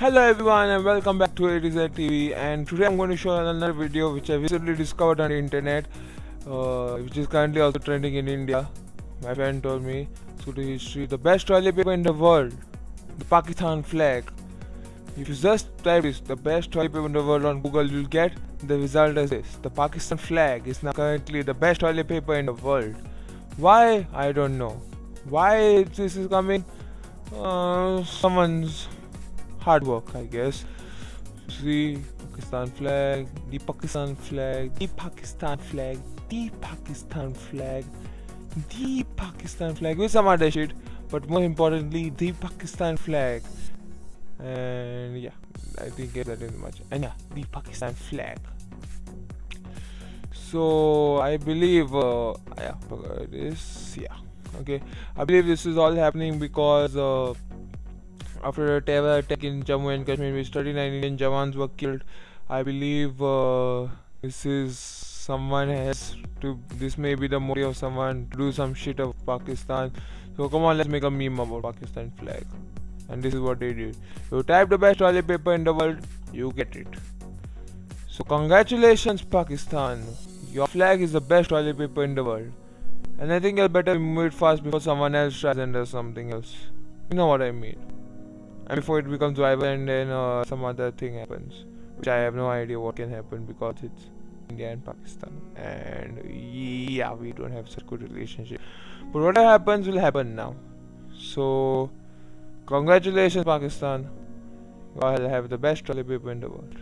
Hello everyone and welcome back to ATZ TV and today I'm going to show another video which I recently discovered on the internet uh, which is currently also trending in India. My friend told me through the history the best toilet paper in the world the Pakistan flag. If you just type this the best toilet paper in the world on Google you'll get the result as this the Pakistan flag is now currently the best toilet paper in the world. Why? I don't know. Why this is coming? Uh, someone's hard work, I guess. See, Pakistan flag, the Pakistan flag, the Pakistan flag, the Pakistan flag, the Pakistan flag, with some other shit, but more importantly, the Pakistan flag. And yeah, I think that is much. And yeah, the Pakistan flag. So I believe, uh, yeah, this, yeah, okay. I believe this is all happening because. Uh, after a terror attack in Jammu and Kashmir, which 39 Indian Jawans were killed. I believe uh, this is someone has to. This may be the motive of someone to do some shit of Pakistan. So come on, let's make a meme about Pakistan flag. And this is what they did. You type the best toilet paper in the world, you get it. So congratulations, Pakistan. Your flag is the best toilet paper in the world. And I think you'll better move it fast before someone else tries and does something else. You know what I mean and before it becomes viable and then uh, some other thing happens which I have no idea what can happen because it's India and Pakistan. And yeah we don't have such good relationship. But whatever happens will happen now. So congratulations Pakistan. You all have the best paper in the world